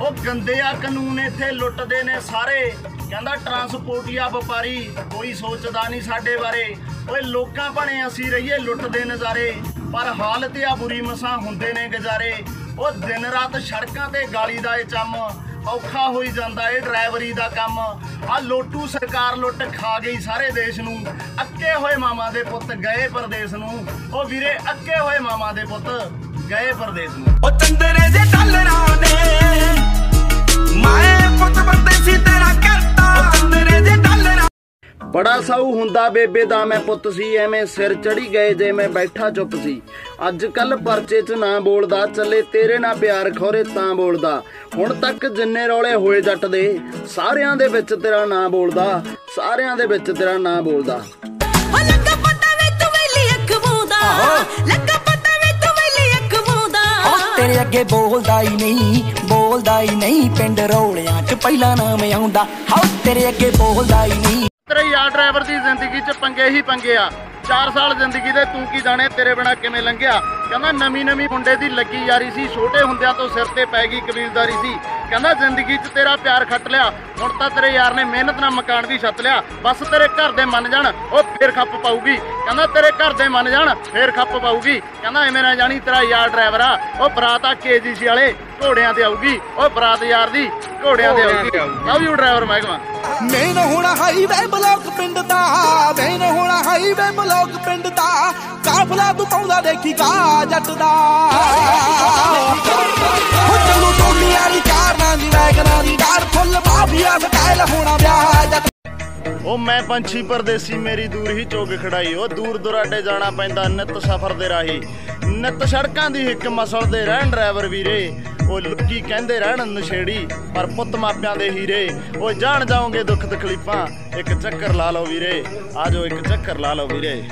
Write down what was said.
ਉਹ ਗੰਦੇ ਆ ਕਾਨੂੰਨ ਇੱਥੇ ਲੁੱਟਦੇ ਨੇ ਸਾਰੇ। ਕਹਿੰਦਾ ਟਰਾਂਸਪੋਰਟੀਆ ਵਪਾਰੀ, ਕੋਈ ਸੋਚਦਾ ਨਹੀਂ ਸਾਡੇ ਬਾਰੇ। ਓਏ ਲੋਕਾਂ ਬਣੇ ਅਸੀਂ ਰਹੀਏ ਲੁੱਟਦੇ ਨਜ਼ਾਰੇ, ਪਰ ਹਾਲਤ ਆ ਬੁਰੀ ਮਸਾਂ ਹੁੰਦੇ ਨੇ ਗੁਜ਼ਾਰੇ। ਉਹ ਦਿਨ ਰਾਤ ਸੜਕਾਂ ਤੇ ਗਾਲੀ ਦਾ ਇਹ ਚੰਮ, ਔਖਾ ਹੋਈ ਜਾਂਦਾ ਏ ਡਰਾਈਵਰੀ ਦਾ ਕੰਮ। ਆ ਲੋਟੂ ਸਰਕਾਰ ਲੁੱਟ ਖਾ ਗਈ ਸਾਰੇ ਦੇਸ਼ ਨੂੰ। ਅੱਕੇ ਹੋਏ ਮਾਮਾ ਦੇ ਪੁੱਤ ਗਏ ਪਰਦੇਸ ਨੂੰ। ਉਹ ਵੀਰੇ ਅੱਕੇ ਹੋਏ ਮਾਮਾ ਦੇ ਪੁੱਤ ਗਏ ਪਰਦੇਸ ਨੂੰ। ਉਹ ਚੰਦਰੇ ਦੇ ਬੜਾ ਸਾਊ ਹੁੰਦਾ ਬੇਬੇ ਦਾ ਮੈਂ ਪੁੱਤ ਸੀ ਐਵੇਂ ਸਿਰ ਚੜੀ ਗਏ ਜੇ ਮੈਂ ਬੈਠਾ ਚੁੱਪ ਸੀ। ਅੱਜ ਕੱਲ ਪਰਚੇ 'ਚ ਨਾ ਬੋਲਦਾ ਚੱਲੇ ਤੇਰੇ ਨਾਲ ਪਿਆਰ ਖੋਰੇ ਤਾਂ ਬੋਲਦਾ। ਹੁਣ ਤੱਕ ਜਿੰਨੇ ਰੌਲੇ ਹੋਏ ਜੱਟ ਦੇ ਸਾਰਿਆਂ ਦੇ ਵਿੱਚ ਤੇਰਾ ਨਾਂ ਬੋਲਦਾ ਸਾਰਿਆਂ ਦੇ ਵਿੱਚ ਤੇਰਾ ਨਾਂ ਬੋਲਦਾ। ਓ ਲੱਗਾ ਪਤਾ ਵੇ ਤੂੰ ਵੇਲੀ ਅੱਖ ਮੂੰਦਾ ਲੱਗਾ ਪਤਾ ਵੇ ਤੂੰ ਵੇਲੀ ਅੱਖ ਮੂੰਦਾ ਉਹ ਤੇਰੇ ਅੱਗੇ ਬੋਲਦਾ ਹੀ ਨਹੀਂ ਬੋਲਦਾ ਹੀ ਨਹੀਂ ਪਿੰਡ ਰੌਲਿਆਂ 'ਚ ਪਹਿਲਾ ਨਾਮ ਆਉਂਦਾ। ਹਾਉ ਤੇਰੇ ਅੱਗੇ ਬੋਲਦਾ ਹੀ ਨਹੀਂ ਤੇਰੇ ਡਰਾਈਵਰ ਦੀ ਜ਼ਿੰਦਗੀ 'ਚ ਪੰਗੇ ਹੀ ਪੰਗੇ ਆ। 4 ਸਾਲ ਜ਼ਿੰਦਗੀ ਦੇ ਤੂੰ ਕੀ ਜਾਣੇ, ਤੇਰੇ ਬਿਨਾ ਕਿਵੇਂ ਲੰਘਿਆ? ਕਹਿੰਦਾ ਨਵੀਂ ਨਵੀਂ ਮੁੰਡੇ ਦੀ ਲੱਗੀ ਯਾਰੀ ਸੀ, ਛੋਟੇ ਹੁੰਦਿਆਂ ਤੋਂ ਸਿਰ ਤੇ ਪੈ ਗਈ ਕਬੀਲਦਾਰੀ ਸੀ। ਕਹਿੰਦਾ ਜ਼ਿੰਦਗੀ 'ਚ ਤੇਰਾ ਪਿਆਰ ਖੱਟ ਲਿਆ। ਹੁਣ ਤਾਂ ਤੇਰੇ ਯਾਰ ਨੇ ਮਿਹਨਤ ਨਾਲ ਮਕਾਨ ਵੀ ਛੱਤ ਲਿਆ। ਬਸ ਤੇਰੇ ਘਰ ਦੇ ਮੰਨ ਜਾਣ ਉਹ ਫੇਰ ਖੱਪ ਪਾਊਗੀ। ਕਹਿੰਦਾ ਤੇਰੇ ਘਰ ਦੇ ਮੰਨ ਜਾਣ ਫੇਰ ਖੱਪ ਪਾਊਗੀ। ਕਹਿੰਦਾ ਐਵੇਂ ਨਾ ਜਾਣੀ ਤੇਰਾ ਯਾਰ ਡਰਾਈਵਰ ਆ। ਉਹ ਬਰਾਤ ਆ ਕੇਜੀਸੀ ਵਾਲੇ ਘੋੜਿਆਂ ਤੇ ਆਊਗੀ। ਉਹ ਬਰਾਤ ਯਾਰ ਦੀ ਘੋੜਿਆਂ ਤੇ ਆਊਗੀ। ਲਵ ਯੂ ਡਰਾਈਵਰ ਮਹਿਕਮਾ। ਮੇਨ ਹੋਣਾ ਹਾਈਵੇ ਬਲੌਕ ਪਿੰਡ ਦਾ ਮੇਨ ਹੋਣਾ ਹਾਈਵੇ ਬਲੌਕ ਪਿੰਡ ਦਾ। ਕਾਫਲਾ ਤੂੰ ਪਾਉਂਦਾ ਦੇਖੀ ਕਾ ਜੱਟ ਦਾ। ਉਹ ਮੈਂ ਪੰਛੀ ਪਰਦੇਸੀ, ਮੇਰੀ ਦੂਰ ਹੀ ਚੋਗ ਖੜਾਈ। ਉਹ ਦੂਰ ਦੁਰਾਡੇ ਜਾਣਾ ਪੈਂਦਾ ਨਿਤ ਸਫ਼ਰ ਦੇ ਰਾਹੀ। ਨਿਤ ਸੜਕਾਂ ਦੀ ਹਿੱਕ ਮਸਲਦੇ ਰਹਿਣ ਡਰਾਈਵਰ ਵੀਰੇ। ਉਹ ਲੁੱਕੀ ਕਹਿੰਦੇ ਰਹਿਣ ਨਸ਼ੇੜੀ, ਪਰ ਪੁੱਤ ਮਾਪਿਆਂ ਦੇ ਹੀਰੇ। ਉਹ ਜਾਣ ਜਾਓਗੇ ਦੁੱਖ ਤਕਲੀਫਾਂ, ਇੱਕ ਚੱਕਰ ਲਾ ਲਓ ਵੀਰੇ। ਆਜੋ ਇੱਕ ਚੱਕਰ ਲਾ ਲਓ ਵੀਰੇ।